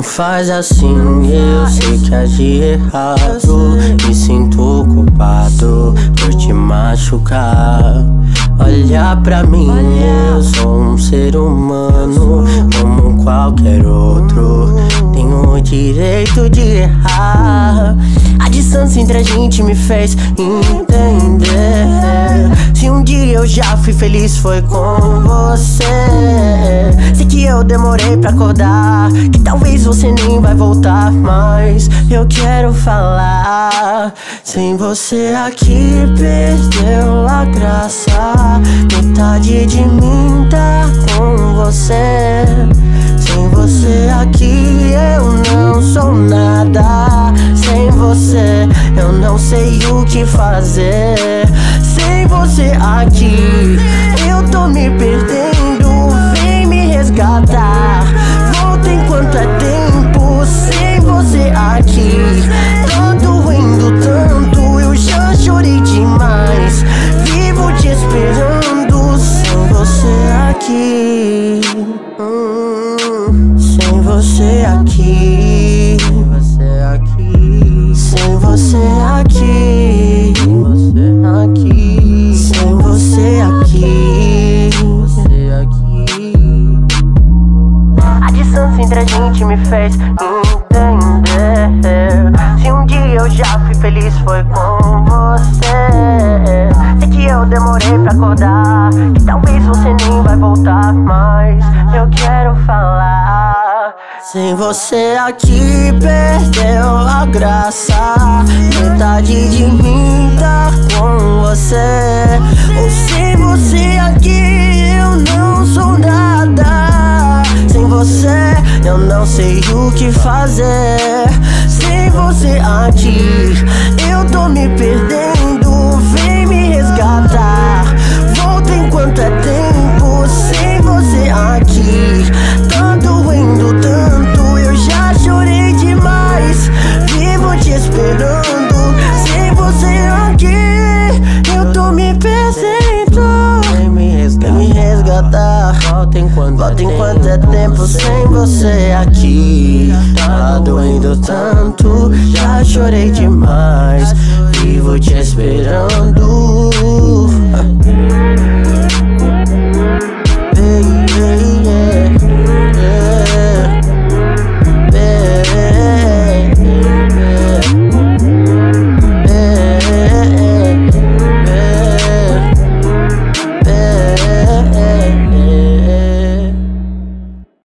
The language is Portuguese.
Não faz assim, eu sei que agi errado. Me sinto culpado por te machucar. Olha pra mim, eu sou um ser humano como qualquer outro. Tenho o direito de errar. A distância entre a gente me fez entender. Se um dia eu já fui feliz, foi com você. Eu demorei pra acordar. Que talvez você nem vai voltar mais. Eu quero falar. Sem você aqui, perdeu a graça. Metade de mim tá com você. Sem você aqui, eu não sou nada. Sem você, eu não sei o que fazer. Sem você aqui, eu tô me perdendo. Aqui. Hum, sem você aqui. Sem você aqui. Sem você aqui. Sem você aqui. Você aqui. A distância entre a gente me fez entender. Se um dia eu já fui feliz, foi com você. Sei que eu demorei pra acordar. Que talvez você nem vai voltar mais. Eu quero falar. Sem você aqui, perdeu a graça. Metade de mim tá com você. Ou sem você aqui, eu não sou nada. Sem você, eu não sei o que fazer. Sem você aqui, Volta enquanto é tempo. Sem você aqui, tá doendo tanto. Já chorei demais.